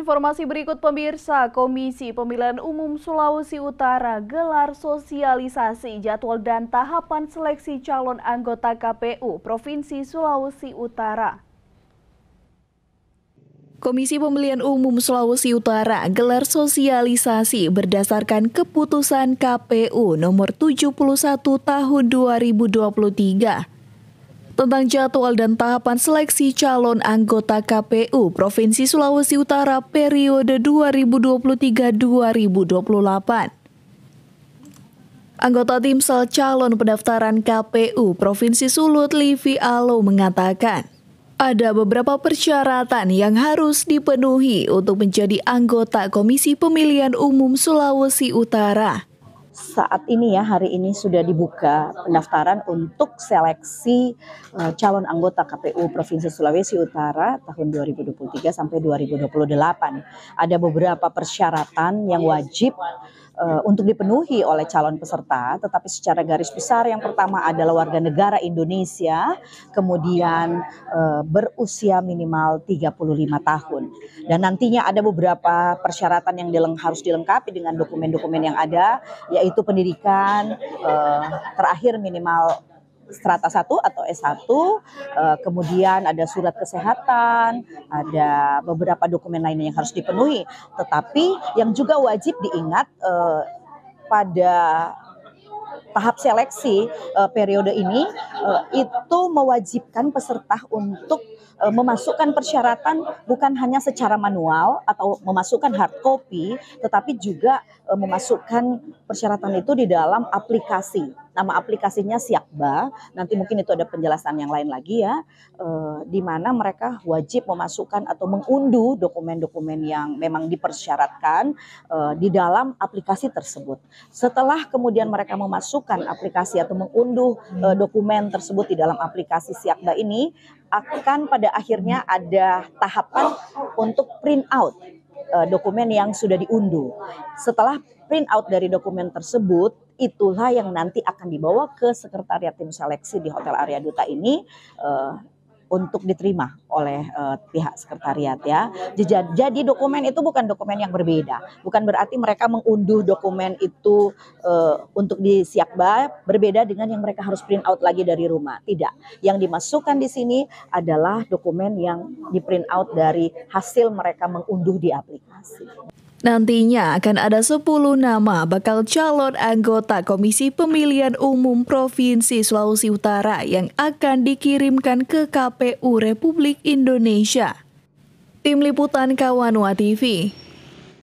Informasi berikut pemirsa, Komisi Pemilihan Umum Sulawesi Utara gelar sosialisasi jadwal dan tahapan seleksi calon anggota KPU Provinsi Sulawesi Utara. Komisi Pemilihan Umum Sulawesi Utara gelar sosialisasi berdasarkan keputusan KPU nomor 71 tahun 2023 tentang jadwal dan tahapan seleksi calon anggota KPU Provinsi Sulawesi Utara periode 2023-2028. Anggota Timsel calon pendaftaran KPU Provinsi Sulut Livi Alo mengatakan, ada beberapa persyaratan yang harus dipenuhi untuk menjadi anggota Komisi Pemilihan Umum Sulawesi Utara saat ini ya hari ini sudah dibuka pendaftaran untuk seleksi uh, calon anggota KPU Provinsi Sulawesi Utara tahun 2023 sampai 2028. Ada beberapa persyaratan yang wajib uh, untuk dipenuhi oleh calon peserta, tetapi secara garis besar yang pertama adalah warga negara Indonesia, kemudian uh, berusia minimal 35 tahun. Dan nantinya ada beberapa persyaratan yang dileng harus dilengkapi dengan dokumen-dokumen yang ada, yaitu pendidikan uh, terakhir minimal strata 1 atau S1, uh, kemudian ada surat kesehatan, ada beberapa dokumen lainnya yang harus dipenuhi. Tetapi yang juga wajib diingat uh, pada tahap seleksi uh, periode ini itu mewajibkan peserta untuk memasukkan persyaratan bukan hanya secara manual atau memasukkan hard copy tetapi juga memasukkan persyaratan itu di dalam aplikasi nama aplikasinya Siakba. Nanti mungkin itu ada penjelasan yang lain lagi ya, eh, di mana mereka wajib memasukkan atau mengunduh dokumen-dokumen yang memang dipersyaratkan eh, di dalam aplikasi tersebut. Setelah kemudian mereka memasukkan aplikasi atau mengunduh eh, dokumen tersebut di dalam aplikasi Siakba ini, akan pada akhirnya ada tahapan untuk print out uh, dokumen yang sudah diunduh. Setelah print out dari dokumen tersebut, itulah yang nanti akan dibawa ke sekretariat tim seleksi di Hotel Arya Duta ini uh, untuk diterima oleh uh, pihak sekretariat ya. Jadi dokumen itu bukan dokumen yang berbeda. Bukan berarti mereka mengunduh dokumen itu uh, untuk disiakba berbeda dengan yang mereka harus print out lagi dari rumah. Tidak. Yang dimasukkan di sini adalah dokumen yang di print out dari hasil mereka mengunduh di aplikasi. Nantinya akan ada 10 nama bakal calon anggota Komisi Pemilihan Umum Provinsi Sulawesi Utara yang akan dikirimkan ke KPU Republik Indonesia. Tim Liputan Kawanwa TV